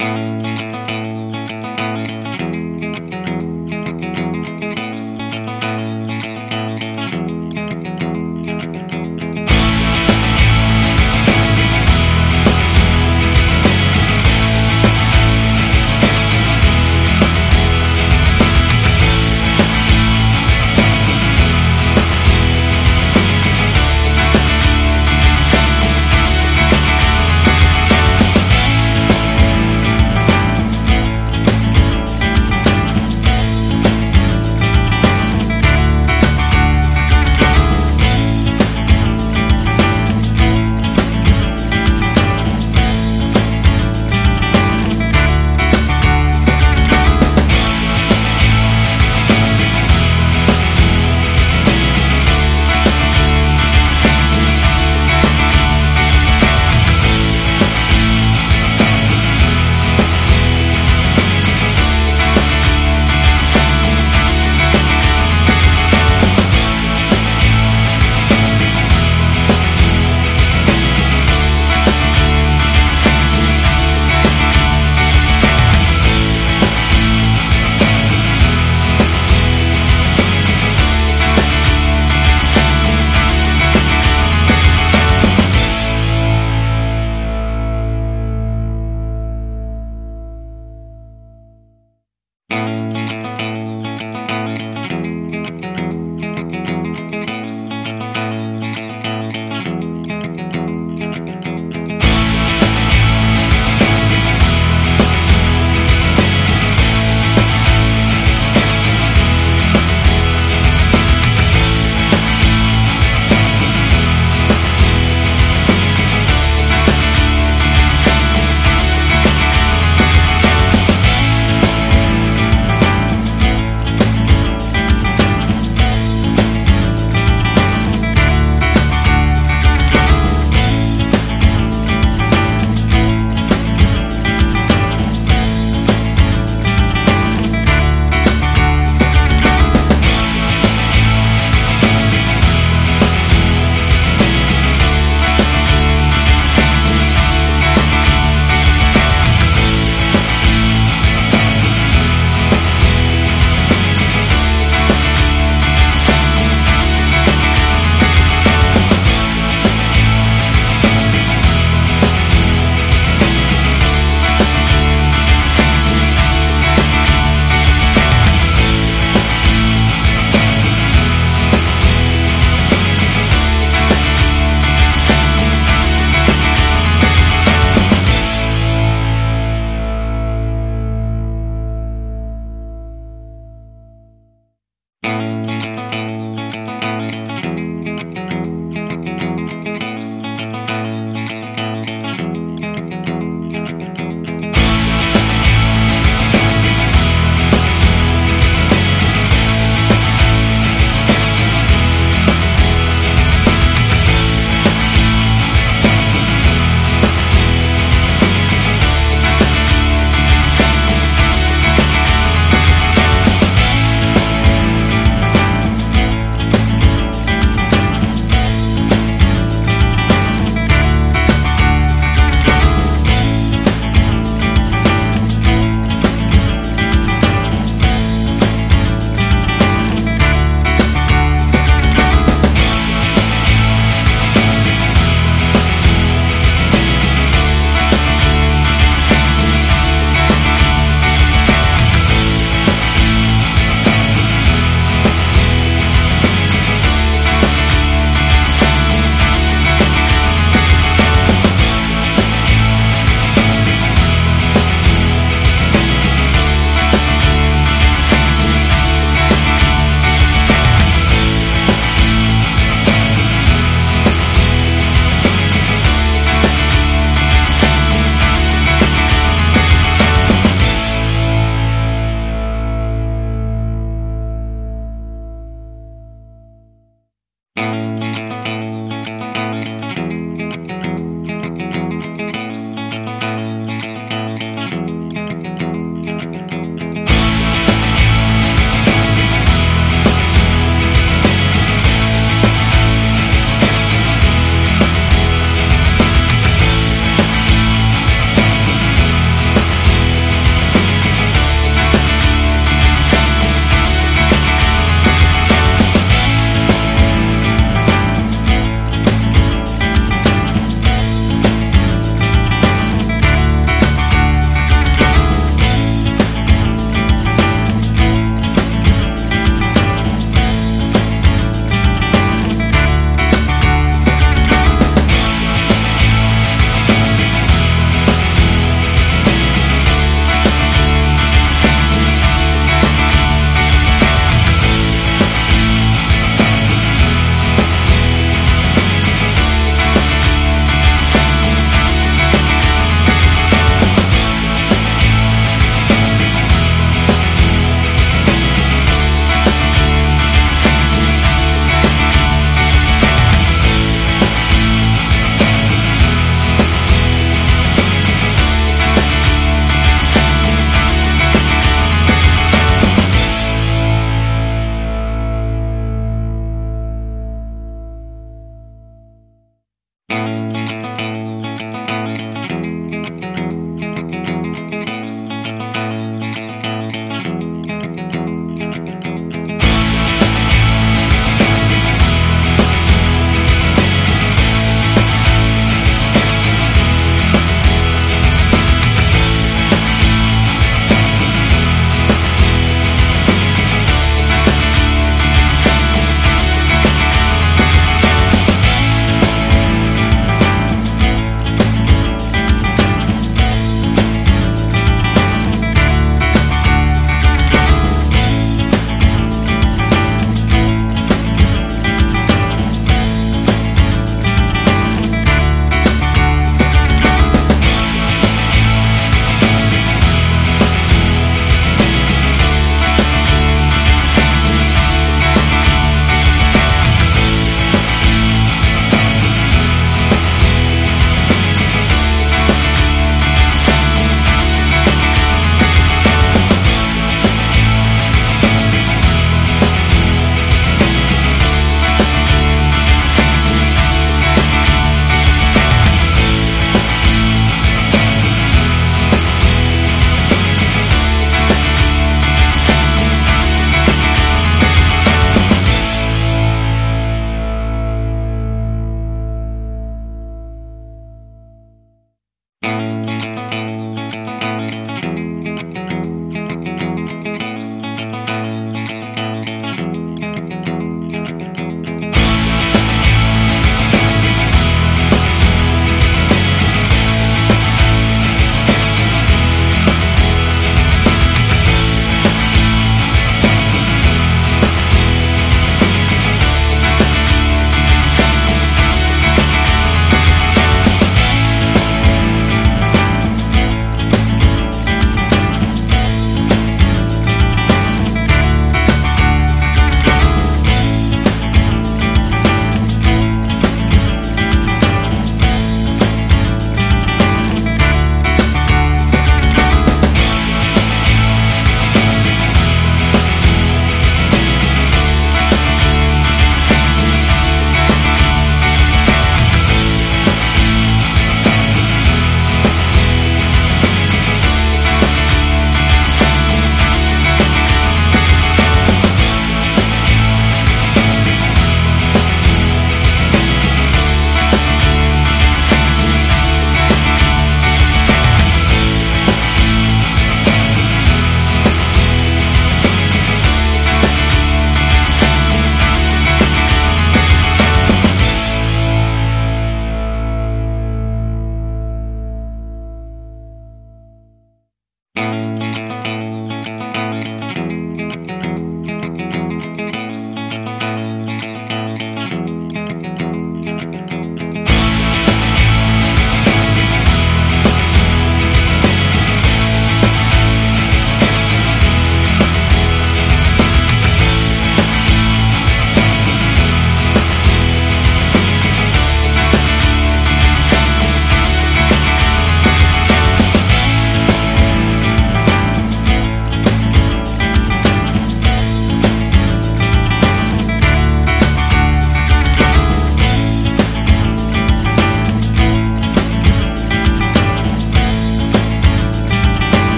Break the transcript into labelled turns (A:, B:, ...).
A: Música